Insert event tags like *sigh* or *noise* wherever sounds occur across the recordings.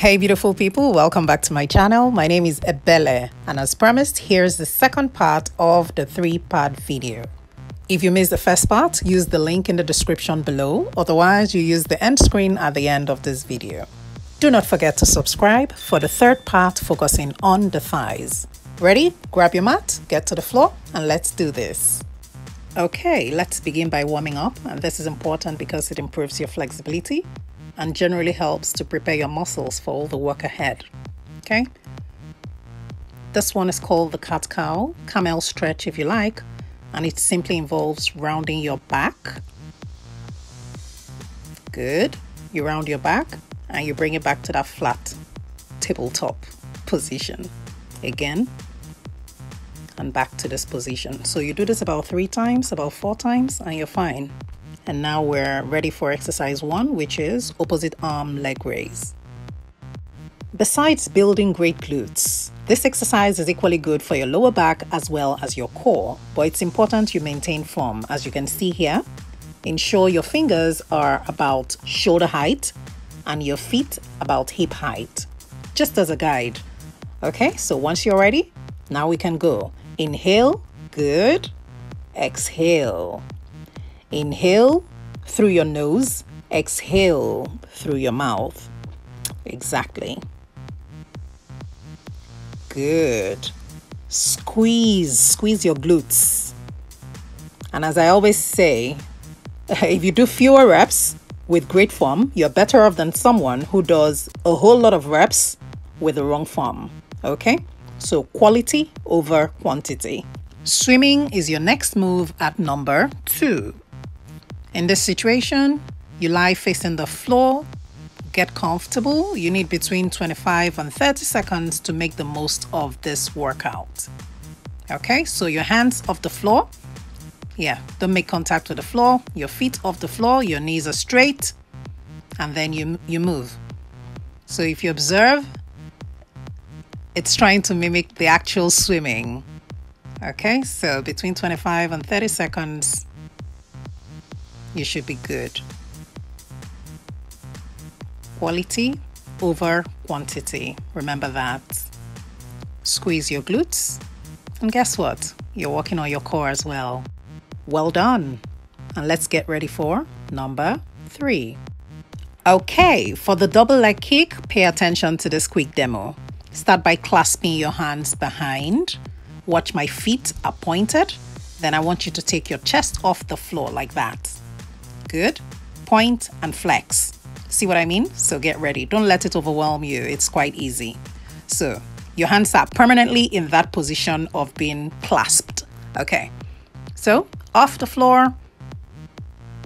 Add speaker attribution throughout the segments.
Speaker 1: Hey beautiful people, welcome back to my channel. My name is Ebele and as promised, here's the second part of the three-part video. If you missed the first part, use the link in the description below. Otherwise, you use the end screen at the end of this video. Do not forget to subscribe for the third part focusing on the thighs. Ready? Grab your mat, get to the floor, and let's do this. Okay, let's begin by warming up. And this is important because it improves your flexibility and generally helps to prepare your muscles for all the work ahead. Okay? This one is called the cat cow, camel stretch if you like, and it simply involves rounding your back. Good. You round your back and you bring it back to that flat tabletop position. Again, and back to this position. So you do this about three times, about four times, and you're fine. And now we're ready for exercise one, which is opposite arm leg raise. Besides building great glutes, this exercise is equally good for your lower back as well as your core, but it's important you maintain form. As you can see here, ensure your fingers are about shoulder height and your feet about hip height, just as a guide. Okay, so once you're ready, now we can go. Inhale, good. Exhale. Inhale through your nose, exhale through your mouth. Exactly. Good. Squeeze, squeeze your glutes. And as I always say, *laughs* if you do fewer reps with great form, you're better off than someone who does a whole lot of reps with the wrong form. Okay? So quality over quantity. Swimming is your next move at number two. In this situation, you lie facing the floor, get comfortable. You need between 25 and 30 seconds to make the most of this workout. Okay, so your hands off the floor. Yeah, don't make contact with the floor. Your feet off the floor, your knees are straight, and then you, you move. So if you observe, it's trying to mimic the actual swimming. Okay, so between 25 and 30 seconds, you should be good. Quality over quantity. Remember that. Squeeze your glutes. And guess what? You're working on your core as well. Well done. And let's get ready for number three. Okay, for the double leg kick, pay attention to this quick demo. Start by clasping your hands behind. Watch my feet are pointed. Then I want you to take your chest off the floor like that. Good. Point and flex. See what I mean? So get ready. Don't let it overwhelm you. It's quite easy. So your hands are permanently in that position of being clasped. Okay. So off the floor,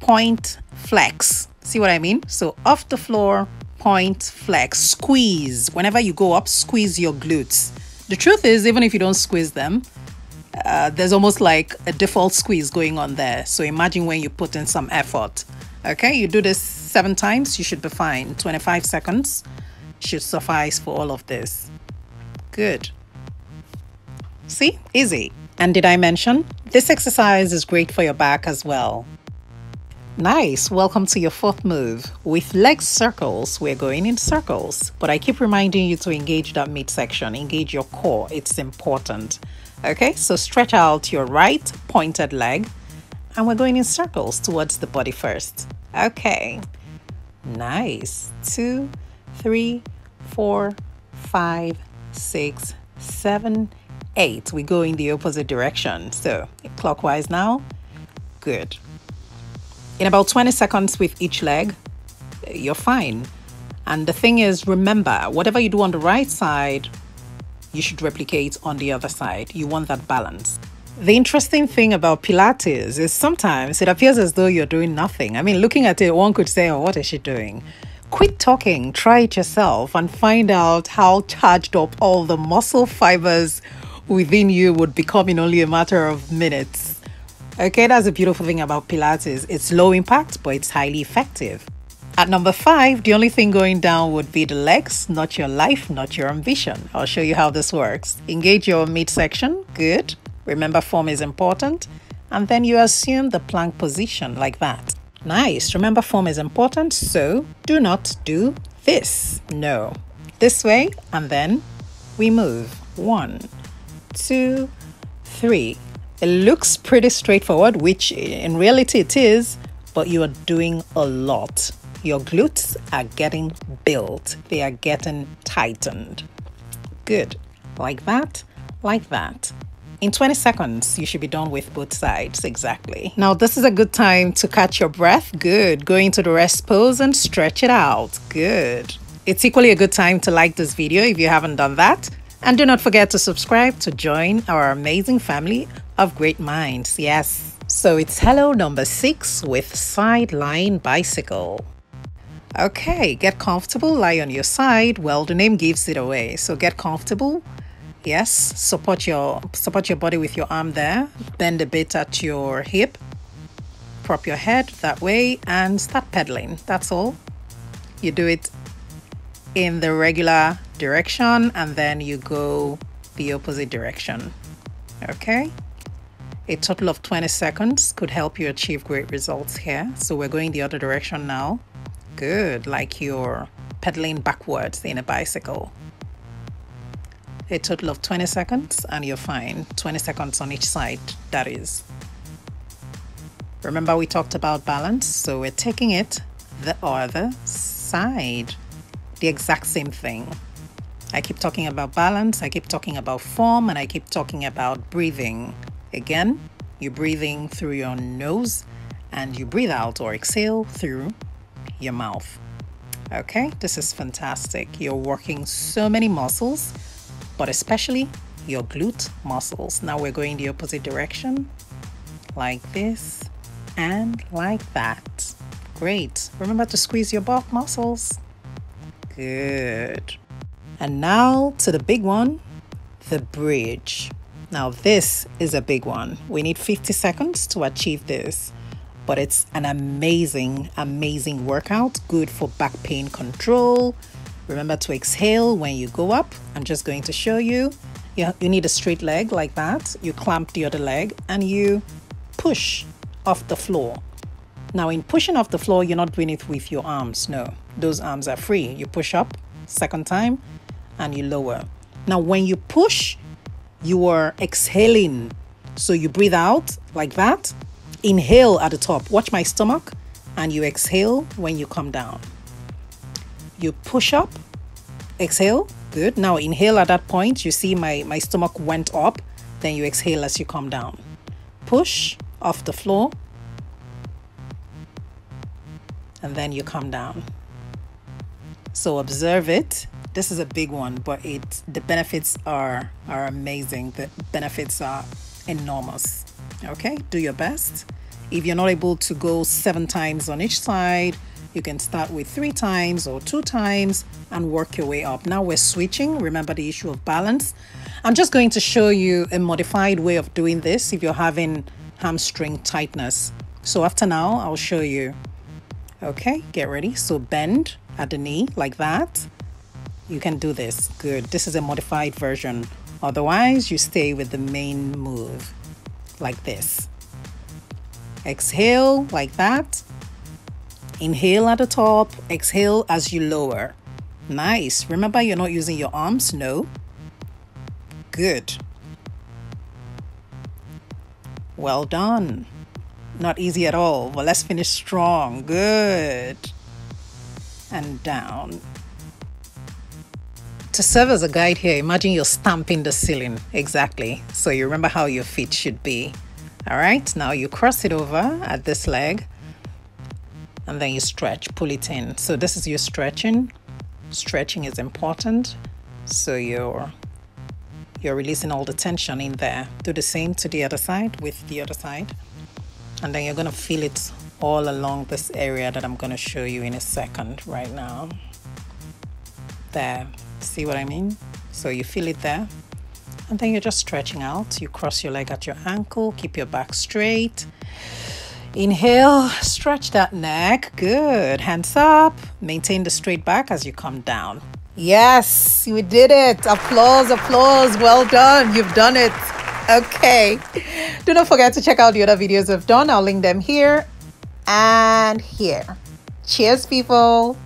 Speaker 1: point, flex. See what I mean? So off the floor, point, flex, squeeze. Whenever you go up, squeeze your glutes. The truth is, even if you don't squeeze them, uh, there's almost like a default squeeze going on there. So imagine when you put in some effort. Okay, you do this seven times, you should be fine. 25 seconds should suffice for all of this. Good. See, easy. And did I mention? This exercise is great for your back as well. Nice. Welcome to your fourth move. With leg circles, we're going in circles. But I keep reminding you to engage that midsection, engage your core. It's important. Okay, so stretch out your right pointed leg and we're going in circles towards the body first. Okay, nice. Two, three, four, five, six, seven, eight. We go in the opposite direction. So clockwise now. Good. In about 20 seconds with each leg, you're fine. And the thing is, remember, whatever you do on the right side, you should replicate on the other side. You want that balance. The interesting thing about Pilates is sometimes it appears as though you're doing nothing. I mean, looking at it, one could say, oh, what is she doing? Quit talking, try it yourself, and find out how charged up all the muscle fibers within you would become in only a matter of minutes. Okay, that's a beautiful thing about Pilates. It's low impact, but it's highly effective. At number five, the only thing going down would be the legs, not your life, not your ambition. I'll show you how this works. Engage your midsection. Good. Remember, form is important. And then you assume the plank position like that. Nice. Remember, form is important. So do not do this. No. this way and then we move. One, two, three. It looks pretty straightforward, which in reality it is, but you are doing a lot. Your glutes are getting built, they are getting tightened. Good. Like that, like that. In 20 seconds, you should be done with both sides. Exactly. Now, this is a good time to catch your breath. Good. Go into the rest pose and stretch it out. Good. It's equally a good time to like this video if you haven't done that. And do not forget to subscribe to join our amazing family of great minds. Yes. So it's hello number six with side lying bicycle. Okay, get comfortable, lie on your side. Well, the name gives it away. So get comfortable. Yes, support your support your body with your arm there. Bend a bit at your hip. Prop your head that way and start pedaling. That's all. You do it in the regular direction and then you go the opposite direction. Okay? A total of 20 seconds could help you achieve great results here. So we're going the other direction now. Good, like you're pedaling backwards in a bicycle. A total of 20 seconds and you're fine. 20 seconds on each side, that is. Remember we talked about balance, so we're taking it the other side the exact same thing. I keep talking about balance, I keep talking about form, and I keep talking about breathing. Again, you're breathing through your nose and you breathe out or exhale through your mouth. Okay, this is fantastic. You're working so many muscles, but especially your glute muscles. Now we're going the opposite direction, like this and like that. Great. Remember to squeeze your butt muscles. Good. And now to the big one, the bridge. Now, this is a big one. We need 50 seconds to achieve this, but it's an amazing, amazing workout. Good for back pain control. Remember to exhale when you go up. I'm just going to show you. You, you need a straight leg like that. You clamp the other leg and you push off the floor. Now, in pushing off the floor, you're not doing it with your arms. No, those arms are free. You push up, second time, and you lower. Now, when you push, you are exhaling. So you breathe out like that. Inhale at the top. Watch my stomach. And you exhale when you come down. You push up, exhale. Good. Now inhale at that point. You see my, my stomach went up. Then you exhale as you come down. Push off the floor and then you come down. So observe it. This is a big one, but it the benefits are are amazing. The benefits are enormous. Okay, do your best. If you're not able to go seven times on each side, you can start with three times or two times and work your way up. Now we're switching. Remember the issue of balance. I'm just going to show you a modified way of doing this if you're having hamstring tightness. So after now, I'll show you Okay, get ready. So bend at the knee like that. You can do this. Good. This is a modified version. Otherwise, you stay with the main move like this. Exhale like that. Inhale at the top. Exhale as you lower. Nice. Remember, you're not using your arms. No. Good. Well done. Not easy at all, but let's finish strong. Good. And down. To serve as a guide here, imagine you're stamping the ceiling. Exactly. So you remember how your feet should be. All right, now you cross it over at this leg and then you stretch, pull it in. So this is your stretching. Stretching is important. So you're you're releasing all the tension in there. Do the same to the other side with the other side and then you're going to feel it all along this area that I'm going to show you in a second right now. There, see what I mean? So you feel it there, and then you're just stretching out. You cross your leg at your ankle, keep your back straight. Inhale, stretch that neck. Good. Hands up. Maintain the straight back as you come down. Yes, you did it. Applause, applause. Well done. You've done it. Okay. Do not forget to check out the other videos I've done. I'll link them here and here. Cheers, people.